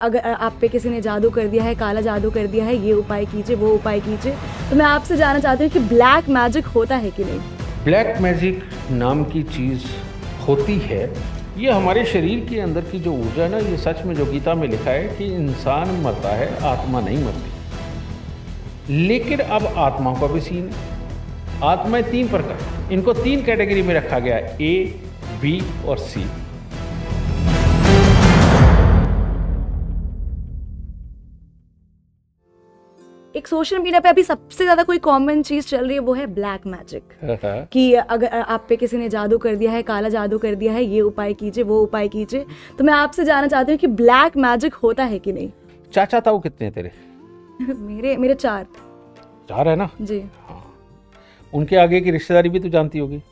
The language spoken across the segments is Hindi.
अगर आप पे किसी ने जादू कर दिया है, काला जादू कर दिया है, ये उपाय कीजिए, वो उपाय कीजिए। तो मैं आपसे जानना चाहती हूँ कि ब्लैक मैजिक होता है कि नहीं? ब्लैक मैजिक नाम की चीज़ होती है। ये हमारे शरीर के अंदर की जो ऊर्जा है ना, ये सच में जो गीता में लिखा है कि इंसान मरता है, आत्मा नहीं मरती। लेकिन अब आत्माओं का भी सीन आत्माएँ तीन प्रकार, इनको तीन कैटेगरी में रखा गया ए बी और सी एक सोशल मीडिया पे अभी सबसे ज़्यादा कोई कॉमन चीज़ चल रही है वो है ब्लैक मैजिक कि अगर आप पे किसी ने जादू कर दिया है काला जादू कर दिया है ये उपाय कीजिए वो उपाय कीजिए. तो मैं आपसे जानना चाहती हूँ कि ब्लैक मैजिक होता है कि नहीं? चाचा ताऊ कितने तेरे? मेरे मेरे चार. चार है ना? जी. हाँ. उनके आगे की रिश्तेदारी भी तो जानती होगी.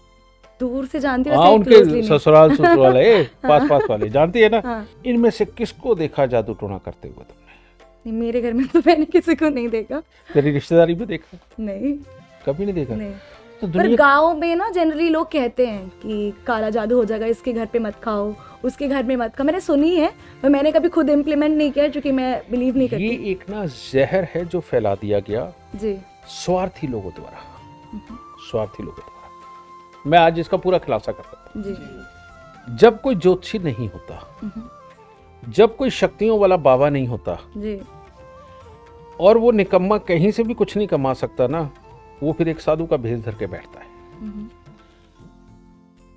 दूर से जानती हूँ हाँ उनके ससुराल ससुराल है पास पास वाले जानती है ना? हाँ। इनमें से किसको देखा जादू टोना करते हुए तुमने नहीं मेरे घर में तो मैंने किसी को नहीं देखा। तेरी रिश्तेदारी में देखा? नहीं। कभी नहीं देखा? नहीं। तो पर गाँव में ना जनरली लोग कहते हैं कि काला जादू हो जाएगा इसके घर पे मत खाओ उसके घर में मत खाओ। मैंने सुनी है पर मैंने कभी खुद इम्प्लीमेंट नहीं किया क्योंकि मैं बिलीव नहीं करती। ये एक ना जहर है जो फैला दिया गया। जी। स्वार्थी लोगों द्वारा। स्वार्थी लोगों द्वारा। मैं आज इसका पूरा खुलासा करता हूँ। जब कोई ज्योतिषी नहीं होता जब कोई शक्तियों वाला बाबा नहीं होता जी। और वो निकम्मा कहीं से भी कुछ नहीं कमा सकता ना वो फिर एक साधु का भेज धर के बैठता है। हम्म,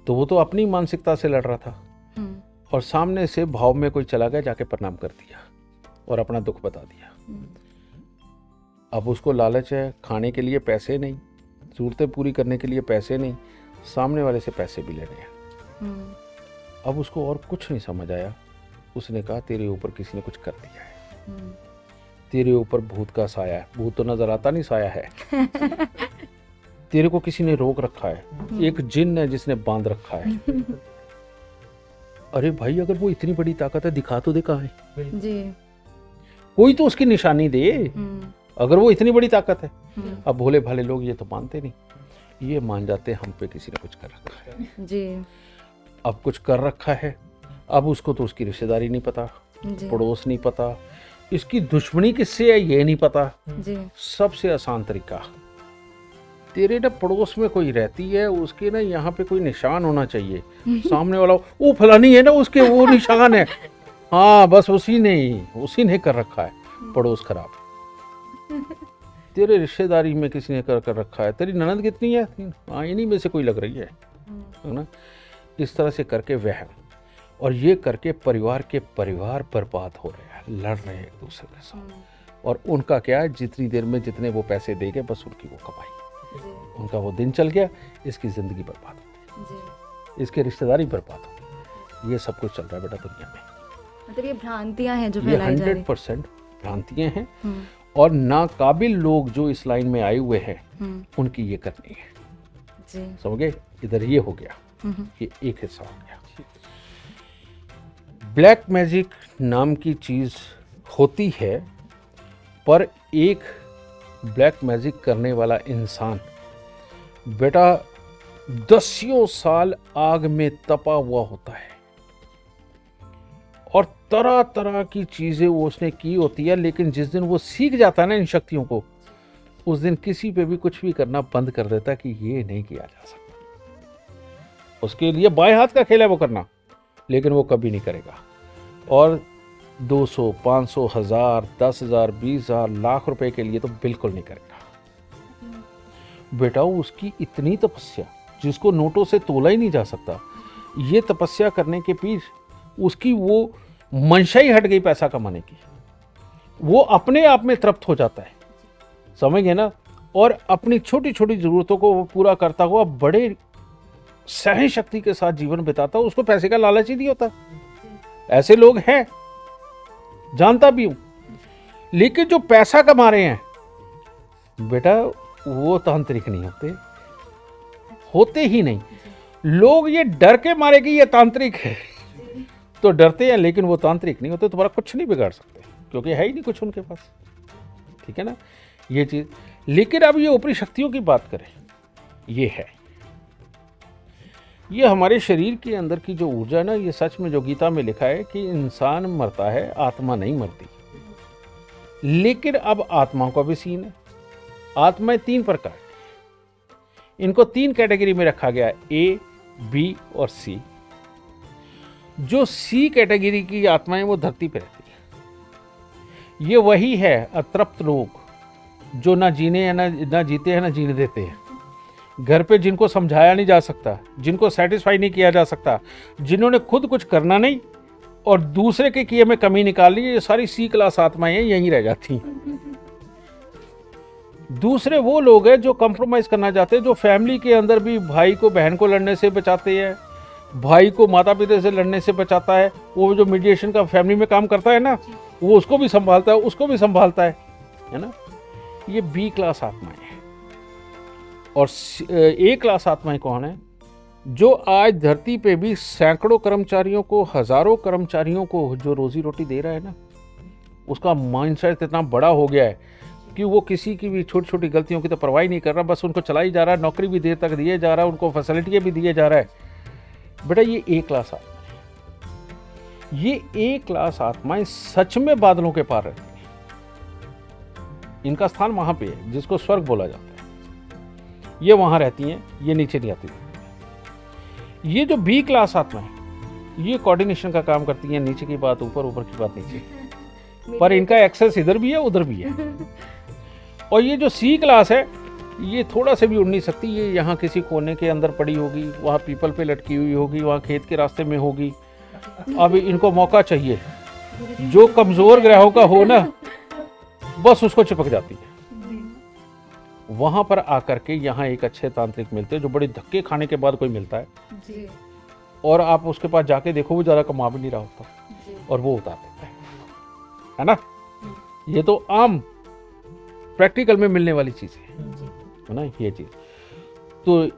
तो वो तो अपनी मानसिकता से लड़ रहा था। हम्म, और सामने से भाव में कोई चला गया जाके प्रणाम कर दिया और अपना दुख बता दिया। हम्म, अब उसको लालच है खाने के लिए पैसे नहीं ज़रूरतें पूरी करने के लिए पैसे नहीं सामने वाले से पैसे भी लेने हैं। अब उसको और कुछ नहीं समझ आया। उसने कहा तेरे ऊपर किसी ने कुछ कर दिया है। हम्म, तेरे ऊपर भूत का साया है। भूत तो नज़र आता नहीं साया है। तेरे को किसी ने रोक रखा है। एक जिन है जिसने बाँध रखा है। अरे भाई अगर वो इतनी बड़ी ताकत है दिखा तो दे कहाँ है? जी। कोई तो उसकी निशानी दे। हम्म, अगर वो इतनी बड़ी ताकत है। हम्म, अब भोले भाले लोग ये तो मानते नहीं। ये मान जाते हैं हम पे किसी ने कुछ कर रखा है। जी। अब कुछ कर रखा है अब उसको तो उसकी रिश्तेदारी नहीं पता पड़ोस नहीं पता इसकी दुश्मनी किससे है ये नहीं पता। जी। सबसे आसान तरीका तेरे ना पड़ोस में कोई रहती है उसके ना यहाँ पे कोई निशान होना चाहिए। सामने वाला वो फलानी है ना उसके वो निशान है। हाँ बस उसी ने ही उसी ने कर रखा है पड़ोस खराब। तेरे रिश्तेदारी में किसी ने कर कर रखा है तेरी ननद कितनी है? हाँ इन्हीं में से कोई लग रही है है ना? इस तरह से करके वहम। और ये करके परिवार के परिवार बर्बाद हो रहे हैं लड़ रहे हैं एक दूसरे के साथ। और उनका क्या है जितनी देर में जितने वो पैसे दे गए बस उनकी वो कमाई। उनका वो दिन चल गया इसकी ज़िंदगी बर्बाद हो गई। इसकी रिश्तेदारी बर्बाद हो गई। ये सब कुछ चल रहा है बेटा दुनिया में। मतलब ये भ्रांतियाँ हैं जो ये हंड्रेड परसेंट भ्रांतियाँ हैं। हम्म, और नाकाबिल लोग जो इस लाइन में आए हुए हैं हम्म, उनकी ये करनी है। समझ? गए इधर ये हो गया हम्म, ये एक हिस्सा हो गया। ब्लैक मैजिक नाम की चीज़ होती है, पर एक ब्लैक मैजिक करने वाला इंसान बेटा दसियों साल आग में तपा हुआ होता है। और तरह तरह की चीज़ें वो उसने की होती है, लेकिन जिस दिन वो सीख जाता है ना इन शक्तियों को, उस दिन किसी पे भी कुछ भी करना बंद कर देता कि ये नहीं किया जा सकता। उसके लिए बाएँ हाथ का खेल है वो करना। लेकिन वो कभी नहीं करेगा। और 200, 500, हज़ार दस हज़ार बीस हज़ार लाख रुपए के लिए तो बिल्कुल नहीं करेगा। बेटा उसकी इतनी तपस्या जिसको नोटों से तोला ही नहीं जा सकता ये तपस्या करने के पीछे उसकी वो मंशा ही हट गई पैसा कमाने की। वो अपने आप में तृप्त हो जाता है। समझ गए ना? और अपनी छोटी छोटी ज़रूरतों को वो पूरा करता हुआ बड़े सहन शक्ति के साथ जीवन बिताता, उसको पैसे का लालच ही नहीं होता। ऐसे लोग हैं, जानता भी हूँ। लेकिन जो पैसा कमा रहे हैं, बेटा, वो तांत्रिक नहीं होते। होते ही नहीं। लोग ये डर के मारे कि ये तांत्रिक है। तो डरते हैं, लेकिन वो तांत्रिक नहीं होते तुम्हारा कुछ नहीं बिगाड़ सकते, क्योंकि है ही नहीं कुछ उनके पास। ठीक है ना? ये चीज़। लेकिन अब ये ऊपरी शक्तियों की बात करें, ये है। ये हमारे शरीर के अंदर की जो ऊर्जा ना, ये सच में जो गीता में लिखा है कि इंसान मरता है, आत्मा नहीं मरती। लेकिन अब आत्माओं का भी सीन है। आत्माएँ तीन प्रकार। इनको तीन कैटेगरी में रखा गया ए बी और सी जो सी कैटेगरी की आत्माएँ, वो धरती पर रहती है। ये वही है, अतृप्त लोग, जो ना जीने ना ना जीते हैं ना जीने देते हैं। घर पे जिनको समझाया नहीं जा सकता, जिनको सेटिस्फाई नहीं किया जा सकता, जिन्होंने खुद कुछ करना नहीं और दूसरे के किए में कमी निकाल ली, ये सारी सी क्लास आत्माएँ यहीं रह जाती दूसरे वो लोग हैं जो कंप्रोमाइज करना चाहते हैं, जो फैमिली के अंदर भी भाई को बहन को लड़ने से बचाते हैं, भाई को माता पिता से लड़ने से बचाता है, वो जो मीडिएशन का फैमिली में काम करता है ना, वो उसको भी संभालता है, उसको भी संभालता है है ना? ये बी क्लास आत्माएँ हैं। और ए क्लास आत्माएँ कौन है? जो आज धरती पे भी सैकड़ों कर्मचारियों को, हज़ारों कर्मचारियों को जो रोजी रोटी दे रहा है ना, उसका माइंडसेट इतना बड़ा हो गया है कि वो किसी की भी छोटी छोटी गलतियों की तो परवाह ही नहीं कर रहा, बस उनको चलाई जा रहा है, नौकरी भी देर तक दिए जा रहा है, उनको फैसिलिटियाँ भी दिए जा रहा है। बेटा, ये ए क्लास आत्मा ये ए क्लास आत्माएँ सच में बादलों के पार रहती हैं। इनका स्थान वहाँ पे है, जिसको स्वर्ग बोला जाता है। ये वहाँ रहती हैं ये नीचे नहीं आती। ये जो बी क्लास आत्मा है ये कोऑर्डिनेशन का काम करती है नीचे की बात ऊपर ऊपर की बात नीचे। पर इनका एक्सेस इधर भी है उधर भी है। और ये जो सी क्लास है ये थोड़ा से भी उड़ नहीं सकती ये यहाँ किसी कोने के अंदर पड़ी होगी वहाँ पीपल पे लटकी हुई होगी वहाँ खेत के रास्ते में होगी। अब इनको मौका चाहिए। जो कमज़ोर ग्रहों का हो ना बस उसको चिपक जाती है। वहाँ पर आकर के यहाँ एक अच्छे तांत्रिक मिलते हैं जो बड़े धक्के खाने के बाद कोई मिलता है। जी। और आप उसके पास जाके देखो वो ज़्यादा कमा भी नहीं रहा होता। और वो उतार देता है। है ना? ये तो आम प्रैक्टिकल में मिलने वाली चीज़ है। है ना? ये चीज़। तो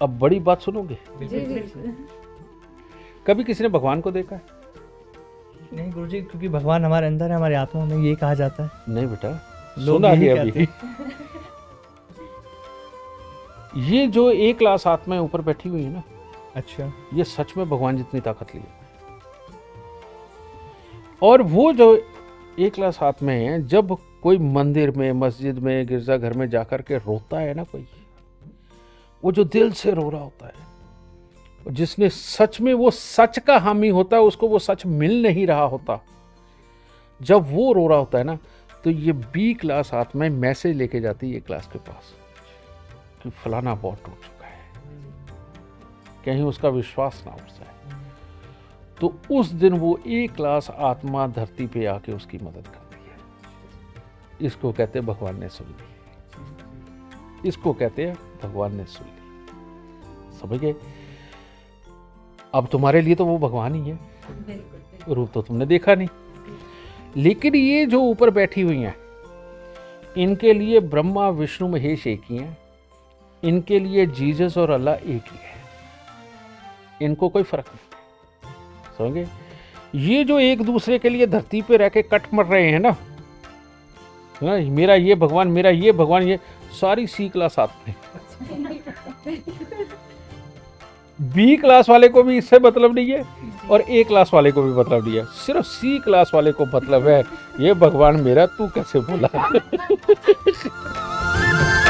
अब बड़ी बात सुनोगे? कभी किसी ने भगवान को देखा है? नहीं गुरु जी क्योंकि भगवान हमारे अंदर है हमारे आत्मा में ये कहा जाता है। नहीं बेटा सुना ही अभी। ये जो एक क्लास आत्मा ऊपर बैठी हुई है ना अच्छा। ये सच में भगवान जितनी ताकत लिए। और वो जो एक क्लास आत्मा है जब कोई मंदिर में मस्जिद में गिरजा घर में जाकर के रोता है ना कोई वो जो दिल से रो रहा होता है जिसने सच में वो सच का हामी होता है उसको वो सच मिल नहीं रहा होता जब वो रो रहा होता है ना तो ये बी क्लास आत्माएँ मैसेज लेके जाती है ये क्लास के पास। कि फलाना बहुत टूट चुका है। कहीं उसका विश्वास ना उठ जाए। तो उस दिन वो एक क्लास आत्मा धरती पे आके उसकी मदद करती है। इसको कहते भगवान ने सुन ली। इसको कहते हैं भगवान ने सुन ली। समझ गए? अब तुम्हारे लिए तो वो भगवान ही है। रूप तो तुमने देखा नहीं। लेकिन ये जो ऊपर बैठी हुई हैं इनके लिए ब्रह्मा विष्णु महेश एक ही हैं। इनके लिए जीसस और अल्लाह एक ही है। इनको कोई फ़र्क नहीं समझे? ये जो एक दूसरे के लिए धरती पे रह के कट मर रहे हैं ना ना, मेरा ये भगवान, मेरा ये भगवान, ये सारी सी क्लास हैं बी क्लास वाले को भी इससे मतलब नहीं है और ए क्लास वाले को भी मतलब नहीं है। सिर्फ़ सी क्लास वाले को मतलब है, ये भगवान मेरा, तू कैसे बोला?